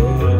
Yeah.